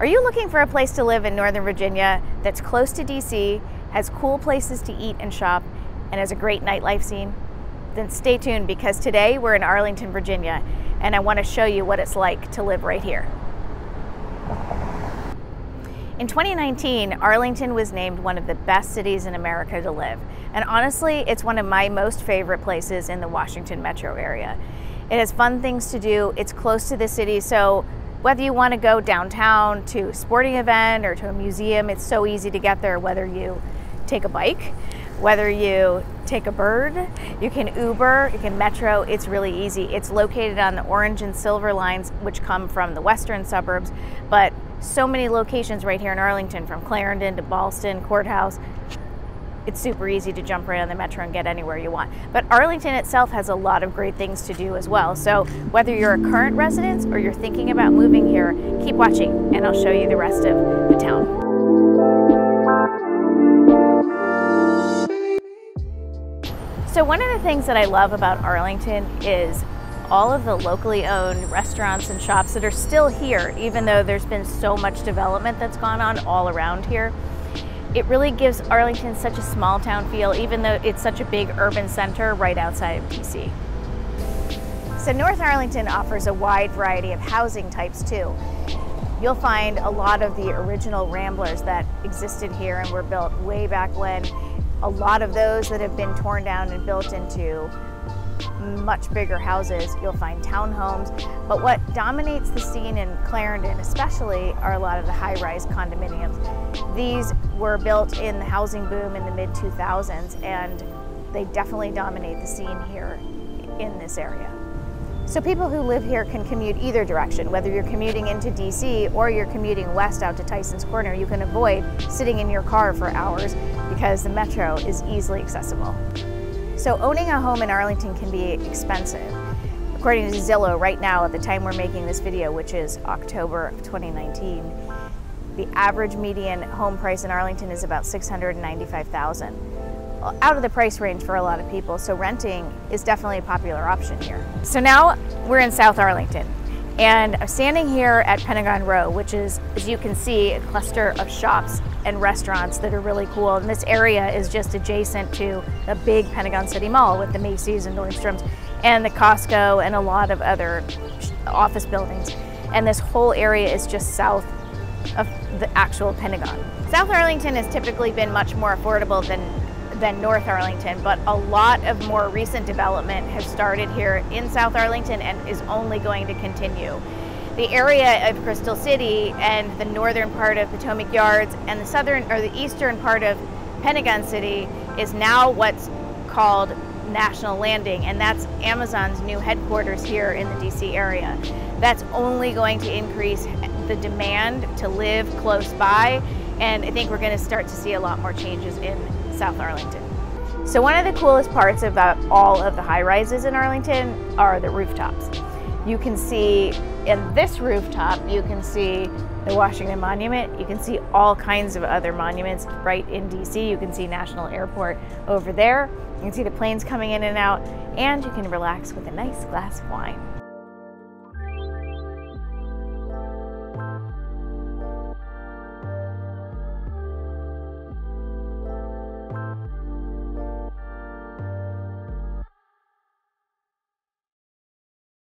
Are you looking for a place to live in Northern Virginia that's close to DC, has cool places to eat and shop, and has a great nightlife scene? Then stay tuned because today we're in Arlington, Virginia, and I want to show you what it's like to live right here. In 2019, Arlington was named one of the best cities in America to live. And honestly, it's one of my most favorite places in the Washington metro area. It has fun things to do, it's close to the city, so whether you want to go downtown to a sporting event or to a museum, it's so easy to get there whether you take a bike, whether you take a bird, you can Uber, you can Metro, it's really easy. It's located on the orange and silver lines, which come from the western suburbs, but so many locations right here in Arlington, from Clarendon to Ballston, Courthouse, it's super easy to jump right on the metro and get anywhere you want. But Arlington itself has a lot of great things to do as well. So whether you're a current resident or you're thinking about moving here, keep watching and I'll show you the rest of the town. So one of the things that I love about Arlington is all of the locally owned restaurants and shops that are still here, even though there's been so much development that's gone on all around here it really gives Arlington such a small town feel, even though it's such a big urban center right outside of DC. So North Arlington offers a wide variety of housing types too. You'll find a lot of the original Ramblers that existed here and were built way back when. A lot of those that have been torn down and built into much bigger houses. You'll find townhomes. But what dominates the scene in Clarendon especially are a lot of the high-rise condominiums. These were built in the housing boom in the mid 2000s and they definitely dominate the scene here in this area. So people who live here can commute either direction, whether you're commuting into DC or you're commuting west out to Tyson's Corner, you can avoid sitting in your car for hours because the metro is easily accessible. So owning a home in Arlington can be expensive. According to Zillow, right now, at the time we're making this video, which is October of 2019, the average median home price in Arlington is about 695,000 out of the price range for a lot of people, so renting is definitely a popular option here. So now we're in South Arlington. And I'm standing here at Pentagon Row, which is, as you can see, a cluster of shops and restaurants that are really cool. And this area is just adjacent to the big Pentagon City Mall with the Macy's and Nordstrom's and the Costco and a lot of other office buildings. And this whole area is just south of the actual Pentagon. South Arlington has typically been much more affordable than than North Arlington, but a lot of more recent development has started here in South Arlington and is only going to continue. The area of Crystal City and the northern part of Potomac Yards and the southern or the eastern part of Pentagon City is now what's called National Landing, and that's Amazon's new headquarters here in the DC area. That's only going to increase the demand to live close by, and I think we're going to start to see a lot more changes in South Arlington. So one of the coolest parts about all of the high rises in Arlington are the rooftops. You can see in this rooftop, you can see the Washington Monument. You can see all kinds of other monuments right in DC. You can see National Airport over there. You can see the planes coming in and out, and you can relax with a nice glass of wine.